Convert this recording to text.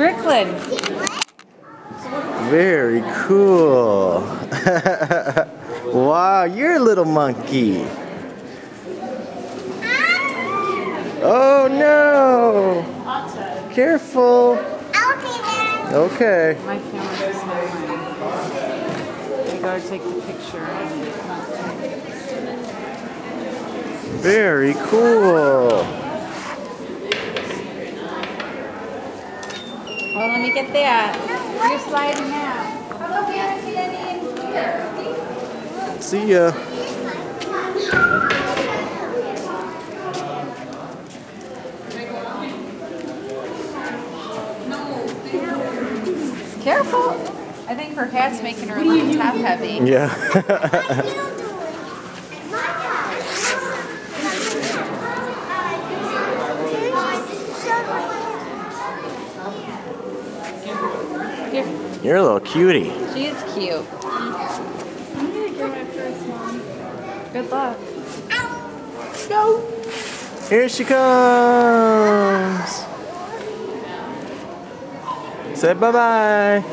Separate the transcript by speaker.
Speaker 1: Brooklyn.
Speaker 2: Very cool. wow, you're a little monkey. Oh no! Careful. Okay.
Speaker 1: My camera's just not mine. I gotta take the picture.
Speaker 2: Very cool.
Speaker 1: Well, let me get that. You're sliding out.
Speaker 2: See ya.
Speaker 1: Careful. I think her hat's making her little top heavy.
Speaker 2: Yeah.
Speaker 1: Here.
Speaker 2: You're a little cutie.
Speaker 1: She's cute. I'm gonna go at first, Mom. Good luck. No.
Speaker 2: Here she comes. Say bye bye.